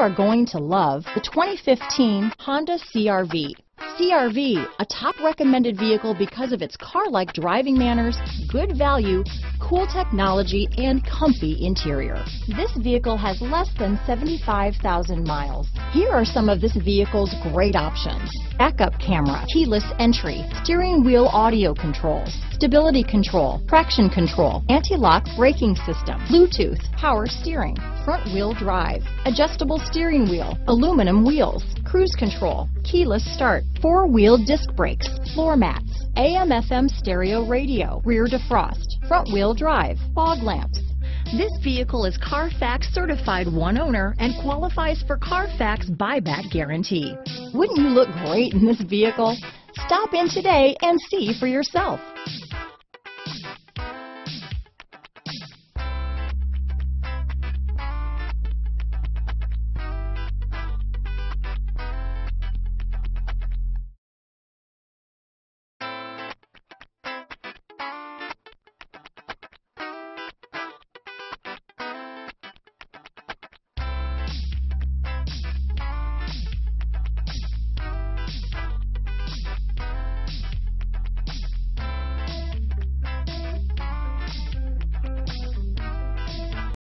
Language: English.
are going to love the 2015 Honda CRV. CRV, a top recommended vehicle because of its car-like driving manners, good value, cool technology, and comfy interior. This vehicle has less than 75,000 miles. Here are some of this vehicle's great options. Backup camera, keyless entry, steering wheel audio controls, stability control, traction control, anti-lock braking system, Bluetooth, power steering, front wheel drive, adjustable steering wheel, aluminum wheels, cruise control, keyless start, four wheel disc brakes, floor mats, AM FM stereo radio, rear defrost, front wheel drive, fog lamps. This vehicle is Carfax certified one owner and qualifies for Carfax buyback guarantee. Wouldn't you look great in this vehicle? Stop in today and see for yourself.